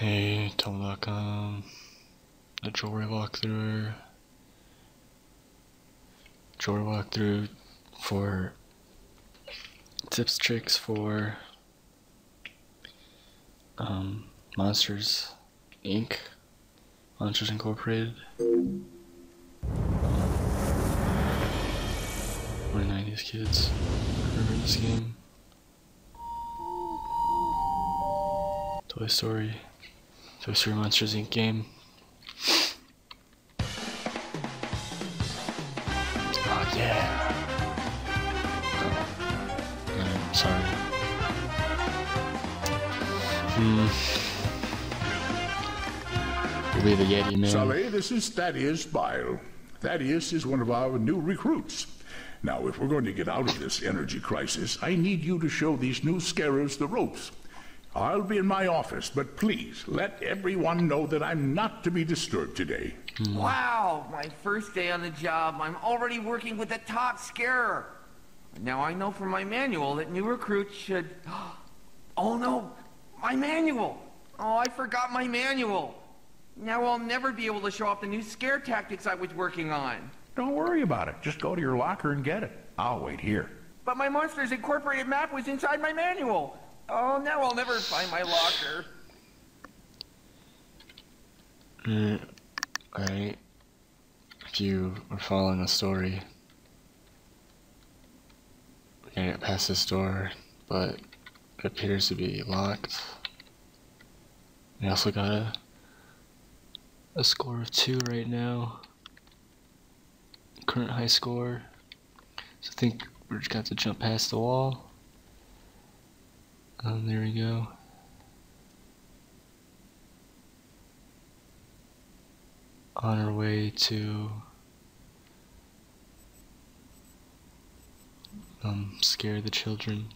Hey, Tom.com. The jewelry walkthrough. Jewelry walkthrough for tips, tricks for um, Monsters Inc. Monsters Incorporated. We're 90s kids. Remember this game? Toy Story. Toy Story Monsters Inc. game. Oh yeah. Oh. I'm sorry. Hmm. Be the Yeti man. Sully, this is Thaddeus Bile. Thaddeus is one of our new recruits. Now, if we're going to get out of this energy crisis, I need you to show these new scarers the ropes. I'll be in my office, but please let everyone know that I'm not to be disturbed today. Wow, my first day on the job, I'm already working with the top scarer. Now I know from my manual that new recruits should. Oh no, my manual! Oh, I forgot my manual. Now I'll never be able to show off the new scare tactics I was working on. Don't worry about it. Just go to your locker and get it. I'll wait here. But my Monsters Incorporated map was inside my manual. Oh, now I'll never find my locker. Mm, Alright. If you were following the story, we're gonna get past this door, but it appears to be locked. We also got a, a score of two right now. Current high score. So I think we're just gonna have to jump past the wall. Um, there we go. on our way to um, scare the children.